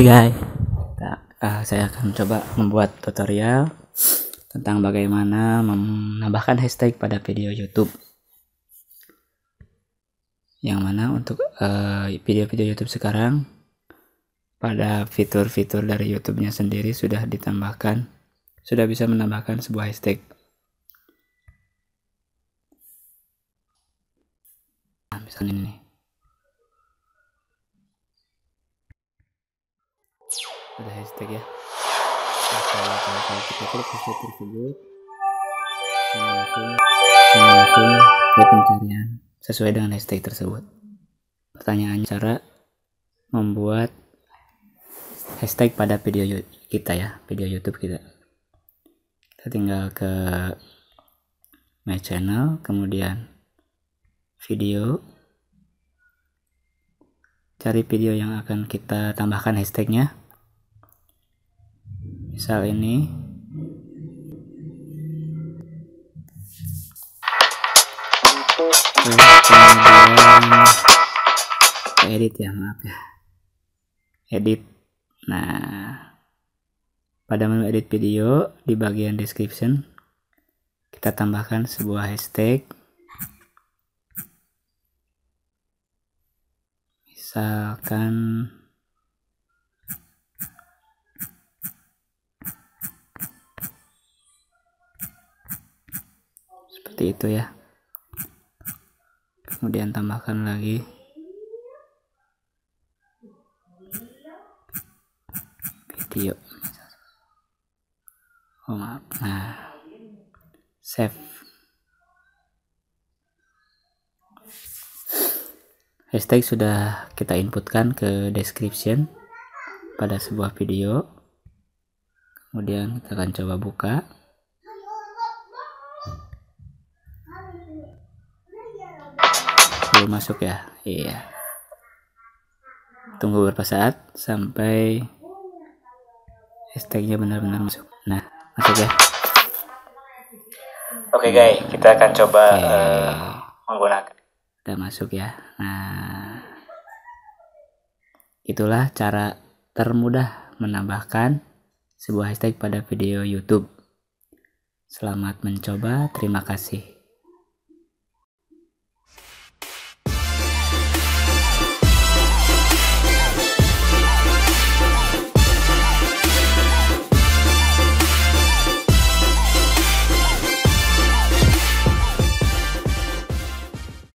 Oke guys, Kita- uh, saya akan coba membuat tutorial tentang bagaimana menambahkan hashtag pada video YouTube. Yang mana untuk uh, video-video YouTube sekarang pada fitur-fitur dari YouTube-nya sendiri sudah ditambahkan, sudah bisa menambahkan sebuah hashtag. Nah, misalnya ini. Ada hashtag ya. Kalau, kalau, kalau kita klik hashtag tersebut langsung langsung ke pencarian sesuai dengan hashtag tersebut. Pertanyaannya cara membuat hashtag pada video kita ya video YouTube kita. Kita tinggal ke my channel kemudian video. Cari video yang akan kita tambahkan hashtagnya misal ini. Kemudian edit ya maaf ya. Edit. Nah pada menu edit video di bagian description kita tambahkan sebuah hashtag. Misalkan seperti itu ya. Kemudian tambahkan lagi. Video oh maaf. Nah save. Hashtag sudah kita inputkan ke description pada sebuah video. Kemudian kita akan coba buka belum masuk ya? Iya. Tunggu beberapa saat sampai hashtagnya benar-benar masuk. Nah masuk ya? Oke guys, kita akan coba Oke. eh, menggunakan. udah masuk ya? Nah itulah cara termudah menambahkan sebuah hashtag pada video YouTube. Selamat mencoba terima kasih